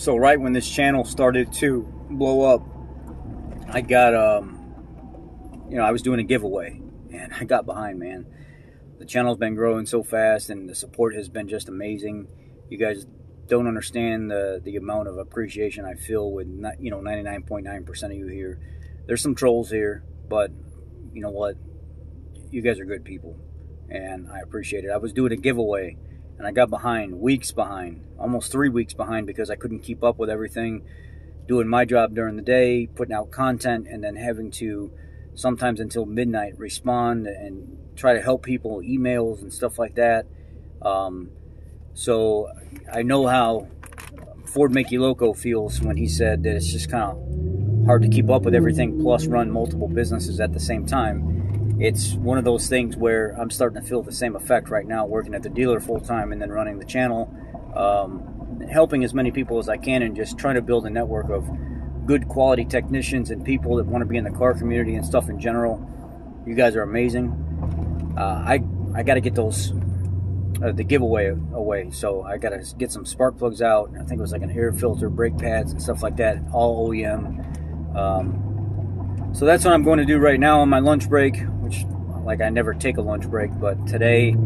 So right when this channel started to blow up, I got um, you know, I was doing a giveaway, and I got behind, man. The channel's been growing so fast, and the support has been just amazing. You guys don't understand the the amount of appreciation I feel with not, you know 99.9% of you here. There's some trolls here, but you know what? You guys are good people, and I appreciate it. I was doing a giveaway, and I got behind, weeks behind, almost three weeks behind because I couldn't keep up with everything. Doing my job during the day, putting out content, and then having to sometimes until midnight respond and try to help people, emails and stuff like that. Um, so I know how Ford You Loco feels when he said that it's just kind of hard to keep up with everything plus run multiple businesses at the same time. It's one of those things where I'm starting to feel the same effect right now, working at the dealer full time and then running the channel, um, helping as many people as I can, and just trying to build a network of good quality technicians and people that want to be in the car community and stuff in general. You guys are amazing. Uh, I I got to get those uh, the giveaway away. So I got to get some spark plugs out. I think it was like an air filter, brake pads, and stuff like that, all OEM. Um, so that's what I'm going to do right now on my lunch break, like, I never take a lunch break, but today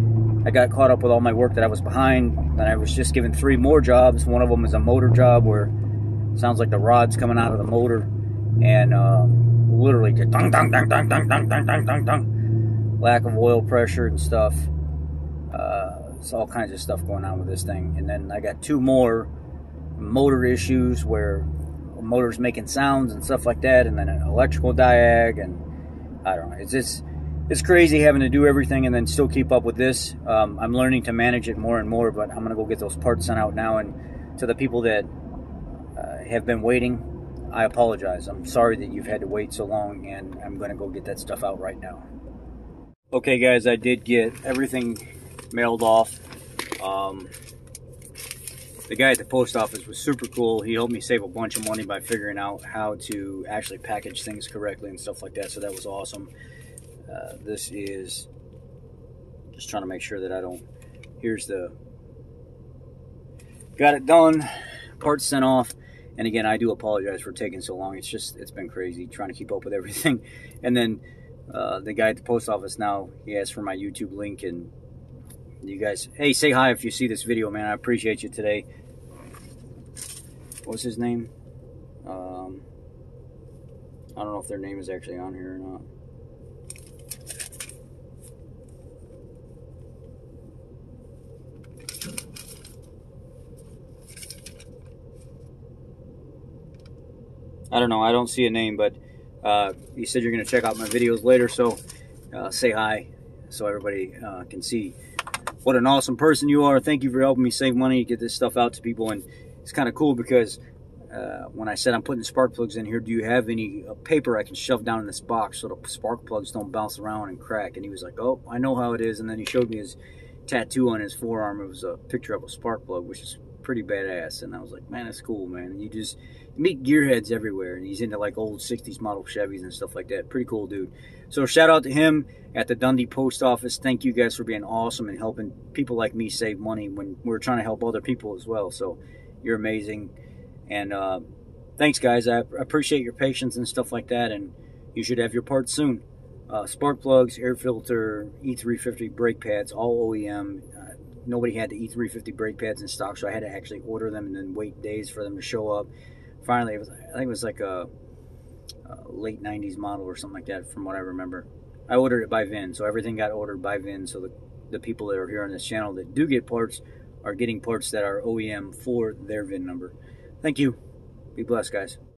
I got caught up with all my work that I was behind. Then I was just given three more jobs. One of them is a motor job where sounds like the rod's coming out of the motor, and uh, literally just dong, dong, dong, dong, dong, dong, dong, dong, dong, dong. Lack of oil pressure and stuff. Uh, it's all kinds of stuff going on with this thing. And then I got two more motor issues where motor's making sounds and stuff like that, and then an electrical diag, and I don't know. It's just it's crazy having to do everything and then still keep up with this. Um, I'm learning to manage it more and more, but I'm gonna go get those parts sent out now. And to the people that uh, have been waiting, I apologize. I'm sorry that you've had to wait so long, and I'm gonna go get that stuff out right now. Okay, guys, I did get everything mailed off. Um, the guy at the post office was super cool. He helped me save a bunch of money by figuring out how to actually package things correctly and stuff like that. So that was awesome. Uh, this is just trying to make sure that I don't. Here's the. Got it done. Parts sent off. And again, I do apologize for taking so long. It's just, it's been crazy trying to keep up with everything. And then uh, the guy at the post office now, he asked for my YouTube link and you guys, hey, say hi if you see this video, man. I appreciate you today. What's his name? Um, I don't know if their name is actually on here or not. I don't know. I don't see a name, but uh, you said you're going to check out my videos later, so uh, say hi so everybody uh, can see what an awesome person you are. Thank you for helping me save money, get this stuff out to people. And it's kind of cool because uh, when I said I'm putting spark plugs in here, do you have any uh, paper I can shove down in this box so the spark plugs don't bounce around and crack? And he was like, oh, I know how it is. And then he showed me his tattoo on his forearm. It was a picture of a spark plug, which is pretty badass. And I was like, man, that's cool, man. And you just meet gearheads everywhere. And he's into like old 60s model Chevys and stuff like that. Pretty cool dude. So shout out to him at the Dundee Post Office. Thank you guys for being awesome and helping people like me save money when we're trying to help other people as well. So you're amazing. And uh, thanks, guys. I appreciate your patience and stuff like that. And you should have your parts soon. Uh, spark plugs, air filter, E350 brake pads, all OEM. Nobody had the E350 brake pads in stock, so I had to actually order them and then wait days for them to show up. Finally, was, I think it was like a, a, late 90s model or something like that, from what I remember. I ordered it by VIN, so everything got ordered by VIN. So the, the people that are here on this channel that do get parts are getting parts that are OEM for their VIN number. Thank you. Be blessed, guys.